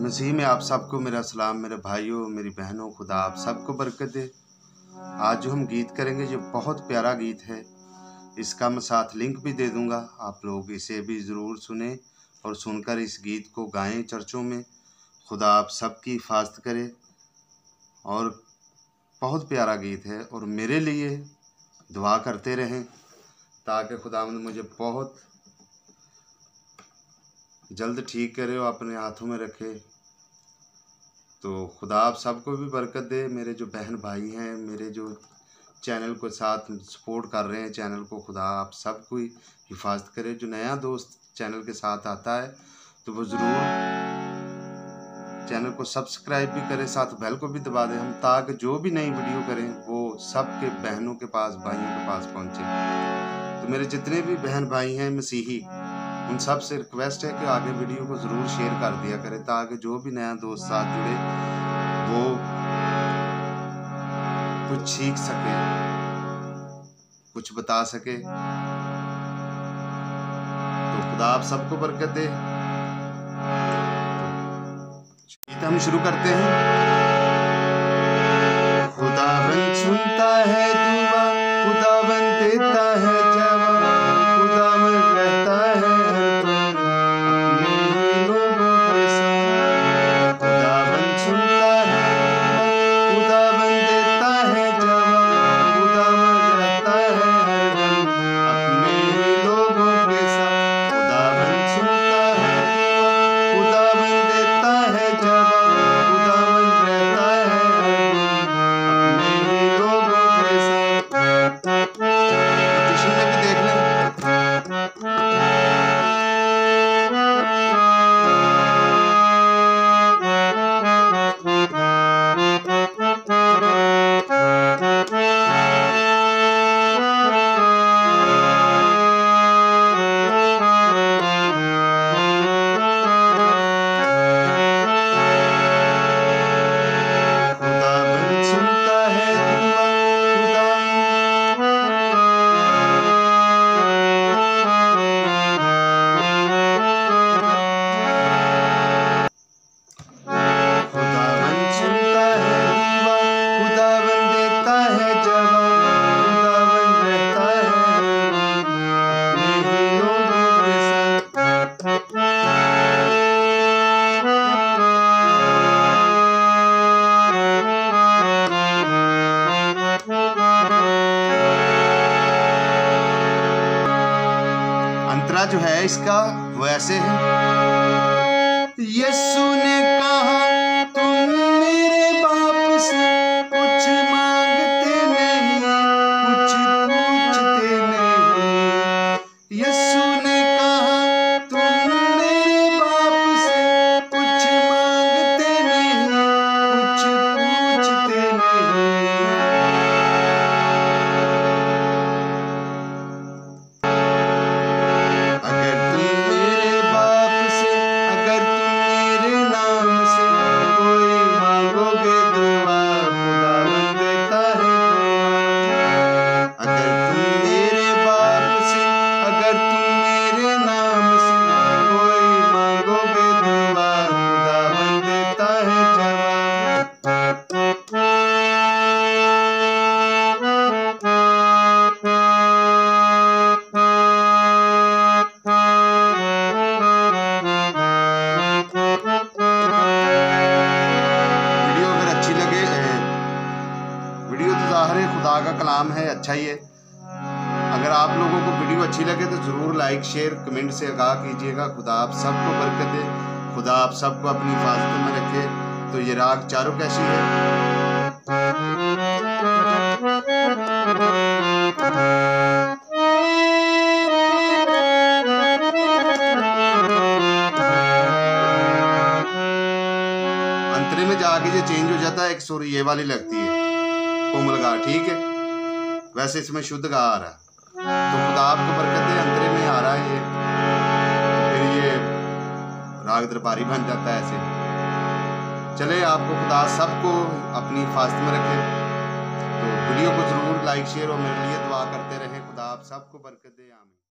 मसीह में आप सबको मेरा सलाम, मेरे भाइयों, मेरी बहनों, खुदा आप सबको बरकत दे। आज जो हम गीत करेंगे जो बहुत प्यारा गीत है। इसका मैं साथ लिंक भी दे दूँगा, आप लोग इसे भी ज़रूर सुने और सुनकर इस गीत को गाएँ चर्चों में। खुदा आप सबकी हिफाजत करे और बहुत प्यारा गीत है और मेरे लिए दुआ करते रहें ताकि खुदा मुझे बहुत जल्द ठीक करे और अपने हाथों में रखे। तो खुदा आप सबको भी बरकत दे। मेरे जो बहन भाई हैं, मेरे जो चैनल को साथ सपोर्ट कर रहे हैं, चैनल को खुदा आप सबको ही हिफाजत करे। जो नया दोस्त चैनल के साथ आता है तो वो ज़रूर चैनल को सब्सक्राइब भी करें, साथ बेल को भी दबा दें। हम ताकि जो भी नई वीडियो करें, वो सबके बहनों के पास, भाइयों के पास पहुँचे। तो मेरे जितने भी बहन भाई हैं, मसीही उन सबसे रिक्वेस्ट है कि आगे वीडियो को ज़रूर शेयर कर दिया करें ताकि जो भी नया दोस्त साथ जुड़े, वो कुछ सीख सके, कुछ बता सके। तो खुदा आप सबको बरकत दे। हम शुरू करते हैं। खुदा बन सुनता है दुआ खुदा बन देता है। अंतरा जो है इसका वो ऐसे है। ये ने कहा कलाम है अच्छा ही है। अगर आप लोगों को वीडियो अच्छी लगे तो ज़रूर लाइक शेयर कमेंट से आगाह कीजिएगा। खुदा आप सबको बरकत दे। खुदा आप सबको अपनी हिफाजत में रखे। तो ये राग चारों कैसी है। अंतरे में जाके ये चेंज हो जाता है, एक सुर ये वाली लगती है। कोमल गा ठीक है? वैसे इसमें शुद्ध का आ रहा है। तो खुदा आपको बरकत दे, अंतरे में आ रहा है ये। फिर ये राग दरबारी बन जाता है ऐसे। चले, आपको खुदा सबको अपनी हिफाजत में रखे। तो वीडियो को ज़रूर लाइक, शेयर और मेरे लिए दुआ करते रहे। खुदा आप सबको बरकत दे, आमीन।